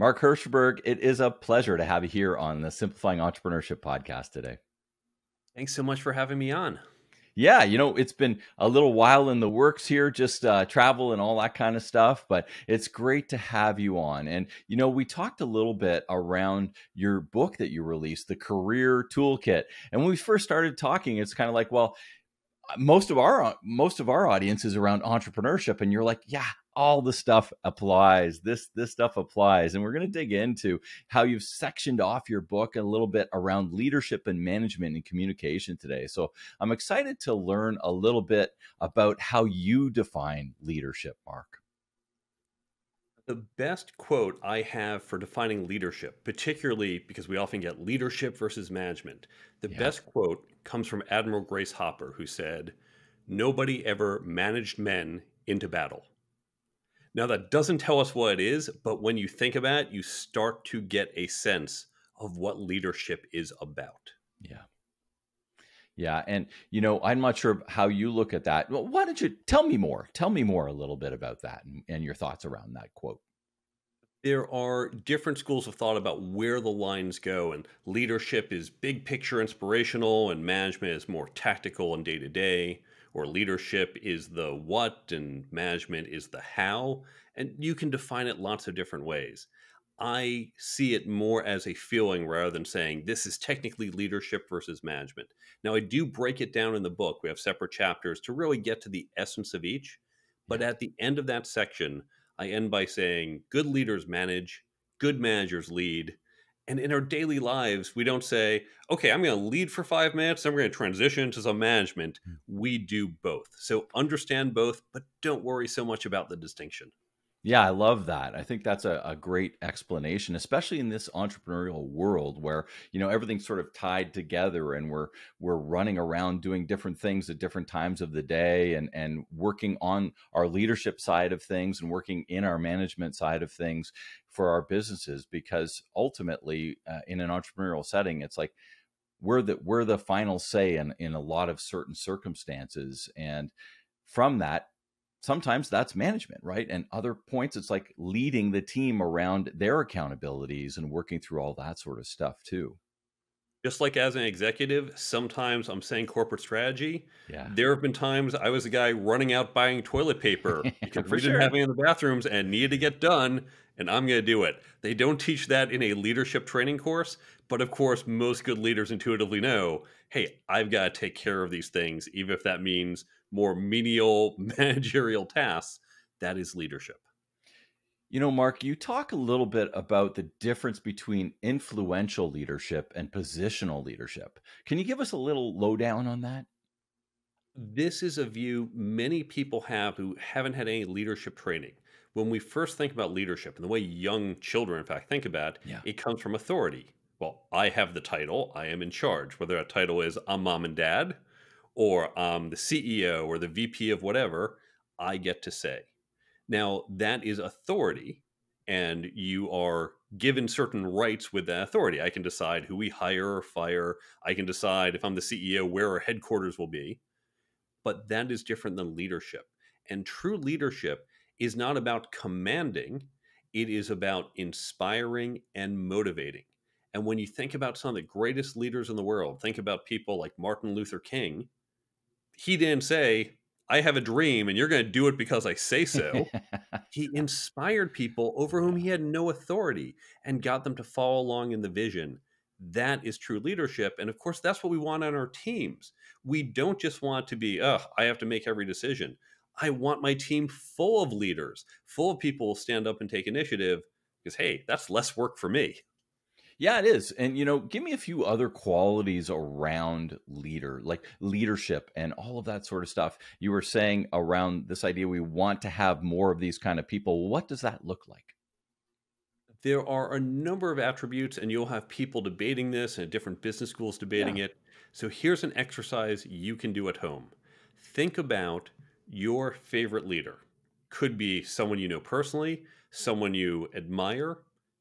Mark Herschberg, it is a pleasure to have you here on the Simplifying Entrepreneurship podcast today. Thanks so much for having me on. Yeah, you know, it's been a little while in the works here, just uh, travel and all that kind of stuff, but it's great to have you on. And, you know, we talked a little bit around your book that you released, The Career Toolkit. And when we first started talking, it's kind of like, well, most of our most of our audience is around entrepreneurship and you're like yeah all the stuff applies this this stuff applies and we're going to dig into how you've sectioned off your book a little bit around leadership and management and communication today so i'm excited to learn a little bit about how you define leadership mark the best quote I have for defining leadership, particularly because we often get leadership versus management, the yeah. best quote comes from Admiral Grace Hopper, who said, Nobody ever managed men into battle. Now, that doesn't tell us what it is, but when you think about it, you start to get a sense of what leadership is about. Yeah. Yeah. And, you know, I'm not sure how you look at that. Well, why don't you tell me more? Tell me more a little bit about that and, and your thoughts around that quote there are different schools of thought about where the lines go and leadership is big picture inspirational and management is more tactical and day to day or leadership is the what and management is the how and you can define it lots of different ways. I see it more as a feeling rather than saying this is technically leadership versus management. Now i do break it down in the book. We have separate chapters to really get to the essence of each but at the end of that section I end by saying good leaders manage, good managers lead. And in our daily lives, we don't say, okay, I'm going to lead for five minutes, then we're going to transition to some management. Hmm. We do both. So understand both, but don't worry so much about the distinction. Yeah, I love that. I think that's a, a, great explanation, especially in this entrepreneurial world where you know everything's sort of tied together, and we're we're running around doing different things at different times of the day, and and working on our leadership side of things, and working in our management side of things for our businesses. Because ultimately, uh, in an entrepreneurial setting, it's like we're the we're the final say in in a lot of certain circumstances, and from that sometimes that's management, right? And other points, it's like leading the team around their accountabilities and working through all that sort of stuff too. Just like as an executive, sometimes I'm saying corporate strategy. Yeah. There have been times I was a guy running out buying toilet paper because we didn't have any in the bathrooms and needed to get done, and I'm going to do it. They don't teach that in a leadership training course, but of course, most good leaders intuitively know hey, I've got to take care of these things, even if that means more menial managerial tasks, that is leadership. You know, Mark, you talk a little bit about the difference between influential leadership and positional leadership. Can you give us a little lowdown on that? This is a view many people have who haven't had any leadership training. When we first think about leadership and the way young children, in fact, think about it, yeah. it comes from authority. Well, I have the title, I am in charge, whether that title is I'm mom and dad or um, the CEO or the VP of whatever, I get to say. Now, that is authority, and you are given certain rights with that authority. I can decide who we hire or fire. I can decide if I'm the CEO where our headquarters will be. But that is different than leadership. And true leadership is not about commanding, it is about inspiring and motivating. And when you think about some of the greatest leaders in the world, think about people like Martin Luther King, he didn't say, I have a dream and you're going to do it because I say so. he inspired people over whom he had no authority and got them to follow along in the vision. That is true leadership. And of course, that's what we want on our teams. We don't just want to be, oh, I have to make every decision. I want my team full of leaders, full of people who stand up and take initiative because, hey, that's less work for me. Yeah, it is. And you know, give me a few other qualities around leader, like leadership and all of that sort of stuff. You were saying around this idea we want to have more of these kind of people. What does that look like? There are a number of attributes, and you'll have people debating this and different business schools debating yeah. it. So here's an exercise you can do at home. Think about your favorite leader. Could be someone you know personally, someone you admire,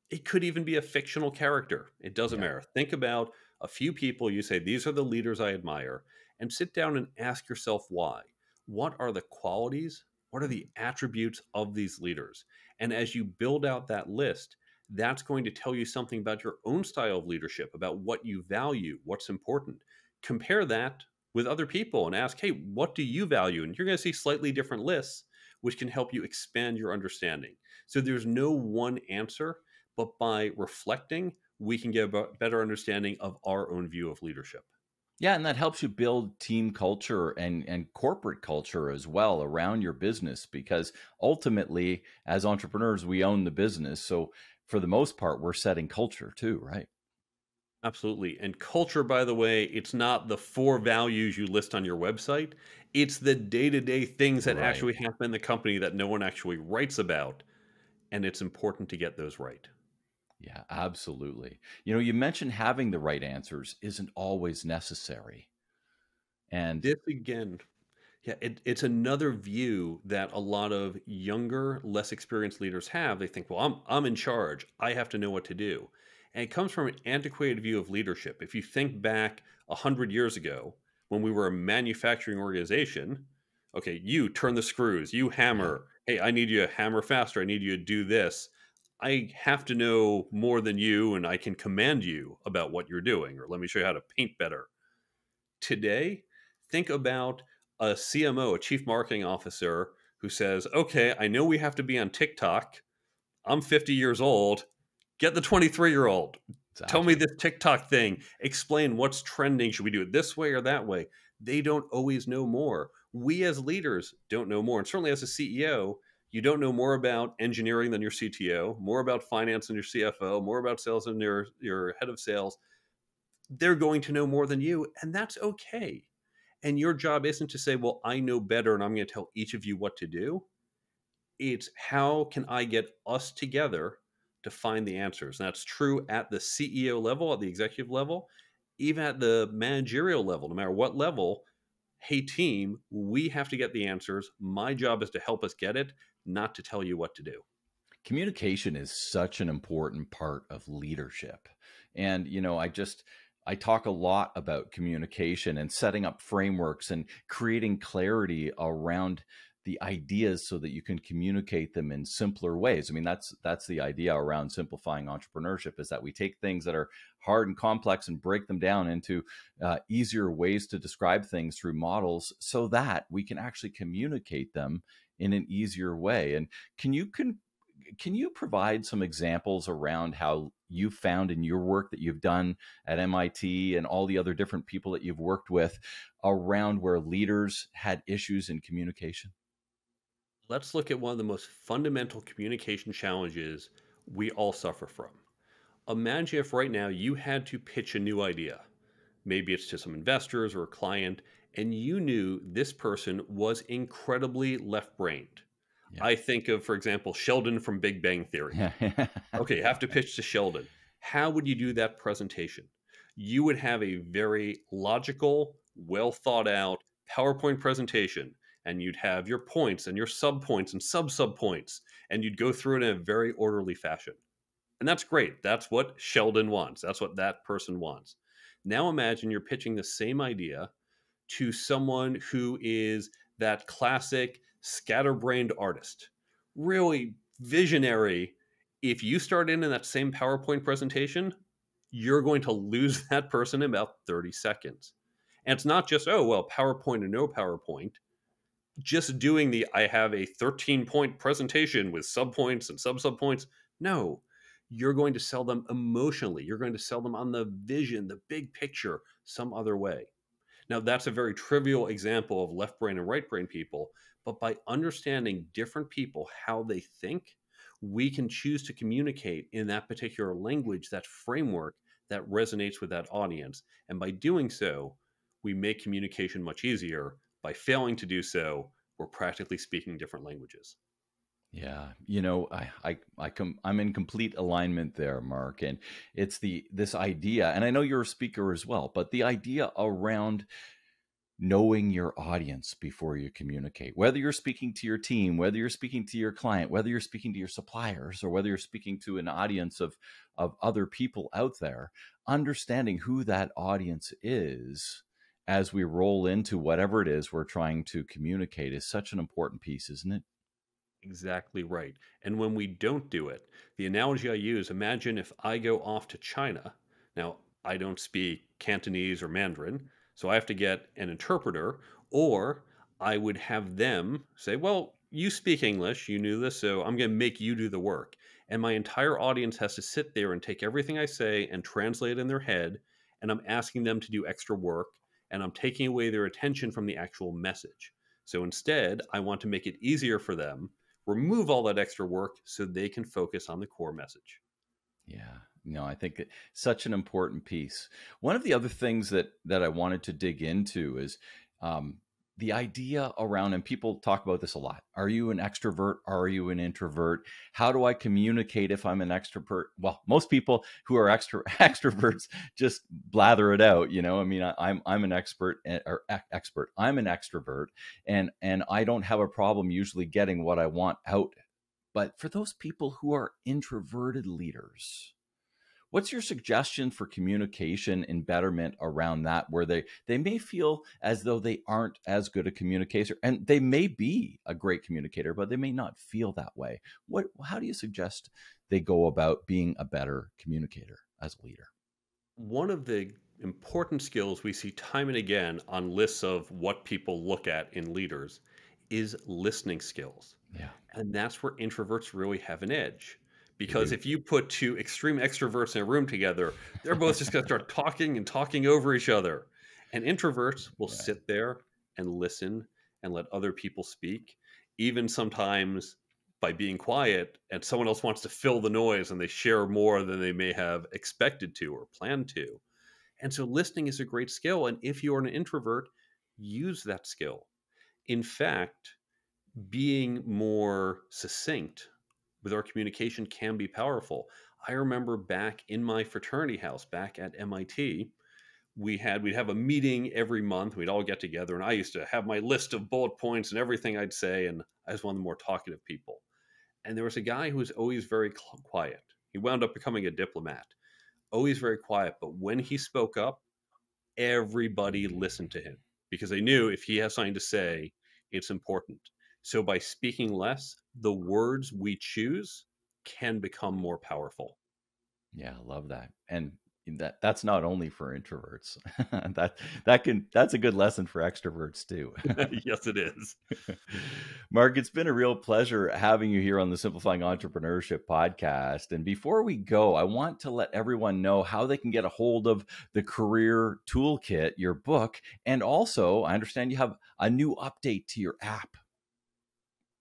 it could even be a fictional character. It doesn't yeah. matter. Think about a few people you say, these are the leaders I admire, and sit down and ask yourself why. What are the qualities? What are the attributes of these leaders? And as you build out that list, that's going to tell you something about your own style of leadership, about what you value, what's important. Compare that with other people and ask, hey, what do you value? And you're going to see slightly different lists, which can help you expand your understanding. So there's no one answer, but by reflecting, we can get a better understanding of our own view of leadership. Yeah, and that helps you build team culture and and corporate culture as well around your business because ultimately as entrepreneurs we own the business. So for the most part we're setting culture too, right? Absolutely. And culture by the way, it's not the four values you list on your website. It's the day-to-day things that right. actually happen in the company that no one actually writes about and it's important to get those right. Yeah, absolutely. You know, you mentioned having the right answers isn't always necessary. And this again, yeah, it, it's another view that a lot of younger, less experienced leaders have. They think, well, I'm, I'm in charge. I have to know what to do. And it comes from an antiquated view of leadership. If you think back 100 years ago, when we were a manufacturing organization, okay, you turn the screws, you hammer. Hey, I need you to hammer faster. I need you to do this. I have to know more than you and I can command you about what you're doing, or let me show you how to paint better. Today, think about a CMO, a chief marketing officer, who says, Okay, I know we have to be on TikTok. I'm 50 years old. Get the 23 year old. Exactly. Tell me this TikTok thing. Explain what's trending. Should we do it this way or that way? They don't always know more. We as leaders don't know more. And certainly as a CEO, you don't know more about engineering than your CTO, more about finance than your CFO, more about sales than your, your head of sales. They're going to know more than you, and that's okay. And your job isn't to say, well, I know better and I'm going to tell each of you what to do. It's how can I get us together to find the answers? And that's true at the CEO level, at the executive level, even at the managerial level, no matter what level. Hey, team, we have to get the answers. My job is to help us get it not to tell you what to do. Communication is such an important part of leadership. And, you know, I just, I talk a lot about communication and setting up frameworks and creating clarity around the ideas so that you can communicate them in simpler ways. I mean, that's that's the idea around simplifying entrepreneurship is that we take things that are hard and complex and break them down into uh, easier ways to describe things through models, so that we can actually communicate them in an easier way. And can you can can you provide some examples around how you found in your work that you've done at MIT and all the other different people that you've worked with around where leaders had issues in communication? Let's look at one of the most fundamental communication challenges we all suffer from. Imagine if right now you had to pitch a new idea. Maybe it's to some investors or a client, and you knew this person was incredibly left brained. Yeah. I think of, for example, Sheldon from Big Bang Theory. okay, you have to pitch to Sheldon. How would you do that presentation? You would have a very logical, well thought out PowerPoint presentation, and you'd have your points and your sub points and sub sub points, and you'd go through it in a very orderly fashion. And that's great. That's what Sheldon wants. That's what that person wants. Now imagine you're pitching the same idea to someone who is that classic scatterbrained artist, really visionary. If you start in in that same PowerPoint presentation, you're going to lose that person in about 30 seconds. And it's not just, oh, well, PowerPoint or no PowerPoint. Just doing the, I have a 13 point presentation with subpoints and sub subpoints. No, you're going to sell them emotionally. You're going to sell them on the vision, the big picture, some other way. Now, that's a very trivial example of left brain and right brain people, but by understanding different people, how they think, we can choose to communicate in that particular language, that framework that resonates with that audience. And by doing so, we make communication much easier. By failing to do so, we're practically speaking different languages. Yeah, you know, I I I com- I'm in complete alignment there, Mark, and it's the this idea, and I know you're a speaker as well, but the idea around knowing your audience before you communicate, whether you're speaking to your team, whether you're speaking to your client, whether you're speaking to your suppliers, or whether you're speaking to an audience of of other people out there, understanding who that audience is as we roll into whatever it is we're trying to communicate is such an important piece, isn't it? exactly right. And when we don't do it, the analogy I use imagine if I go off to China. Now, I don't speak Cantonese or Mandarin, so I have to get an interpreter, or I would have them say, Well, you speak English, you knew this, so I'm going to make you do the work. And my entire audience has to sit there and take everything I say and translate it in their head. And I'm asking them to do extra work, and I'm taking away their attention from the actual message. So instead, I want to make it easier for them, remove all that extra work so they can focus on the core message. Yeah. No, I think such an important piece. One of the other things that that I wanted to dig into is um, the idea around and people talk about this a lot are you an extrovert? Are you an introvert? How do i communicate if i'm an extrovert? Well most people who are extra extroverts just blather it out you know? I mean I, am I'm, I'm an expert eh, or expert. I'm an extrovert and and i don't have a problem usually getting what i want out. But for those people who are introverted leaders What's your suggestion for communication and betterment around that, where they they may feel as though they aren't as good a communicator, and they may be a great communicator, but they may not feel that way. What? How do you suggest they go about being a better communicator as a leader? One of the important skills we see time and again on lists of what people look at in leaders is listening skills. Yeah. And that's where introverts really have an edge because mm-hmm. if you put two extreme extroverts in a room together, they're both just going to start talking and talking over each other. And introverts will sit there and listen and let other people speak, even sometimes by being quiet and someone else wants to fill the noise and they share more than they may have expected to or planned to. And so listening is a great skill. And if you're an introvert, use that skill. In fact, being more succinct with our communication can be powerful. I remember back in my fraternity house back at MIT, we had we'd have a meeting every month. We'd all get together, and I used to have my list of bullet points and everything I'd say. And I was one of the more talkative people. And there was a guy who was always very quiet. He wound up becoming a diplomat, always very quiet. But when he spoke up, everybody listened to him because they knew if he has something to say, it's important. So by speaking less, the words we choose can become more powerful. Yeah, I love that. And that that's not only for introverts. that that can that's a good lesson for extroverts too. yes, it is. Mark, it's been a real pleasure having you here on the Simplifying Entrepreneurship podcast. And before we go, I want to let everyone know how they can get a hold of the Career Toolkit, your book, and also I understand you have a new update to your app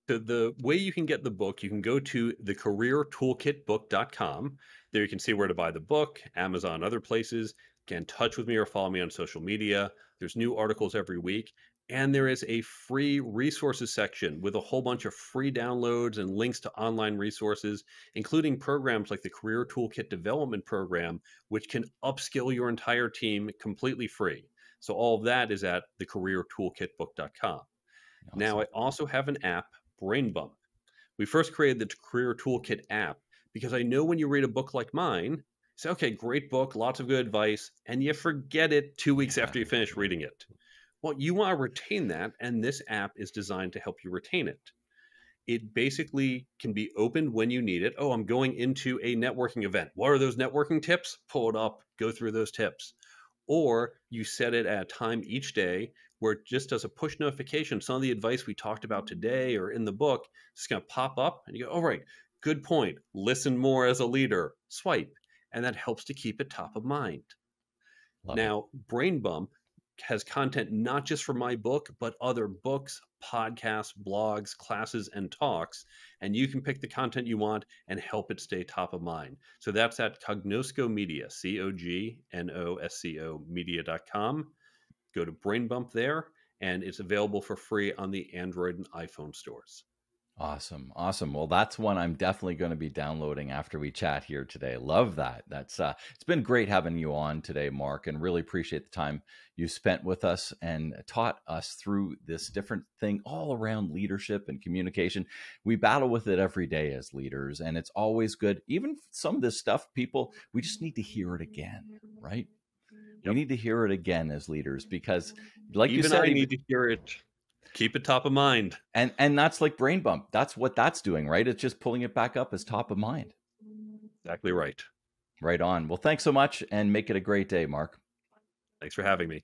the, the way you can get the book, you can go to thecareertoolkitbook.com. There you can see where to buy the book, Amazon, other places. Get in touch with me or follow me on social media. There's new articles every week. And there is a free resources section with a whole bunch of free downloads and links to online resources, including programs like the Career Toolkit Development Program, which can upskill your entire team completely free. So all of that is at thecareertoolkitbook.com. Awesome. Now, I also have an app Brain Bump. We first created the Career Toolkit app because I know when you read a book like mine, say, okay, great book, lots of good advice, and you forget it two weeks after you finish reading it. Well, you want to retain that, and this app is designed to help you retain it. It basically can be opened when you need it. Oh, I'm going into a networking event. What are those networking tips? Pull it up, go through those tips. Or you set it at a time each day where just as a push notification. Some of the advice we talked about today or in the book is going to pop up and you go, all right, good point. Listen more as a leader. Swipe. And that helps to keep it top of mind. Love now, it. Brain Bump has content not just for my book, but other books, podcasts, blogs, classes, and talks. And you can pick the content you want and help it stay top of mind. So that's at Cognosco Media, C O G N O S C O media.com. Go to Brain Bump there, and it's available for free on the Android and iPhone stores. Awesome. Awesome. Well, that's one I'm definitely going to be downloading after we chat here today. Love that. That's uh it's been great having you on today, Mark, and really appreciate the time you spent with us and taught us through this different thing all around leadership and communication. We battle with it every day as leaders, and it's always good. Even some of this stuff, people, we just need to hear it again, right? Yep. We need to hear it again as leaders because, like even you said, I need to hear it Keep it top of mind. And and that's like brain bump. That's what that's doing, right? It's just pulling it back up as top of mind. Exactly right. Right on. Well, thanks so much and make it a great day, Mark. Thanks for having me.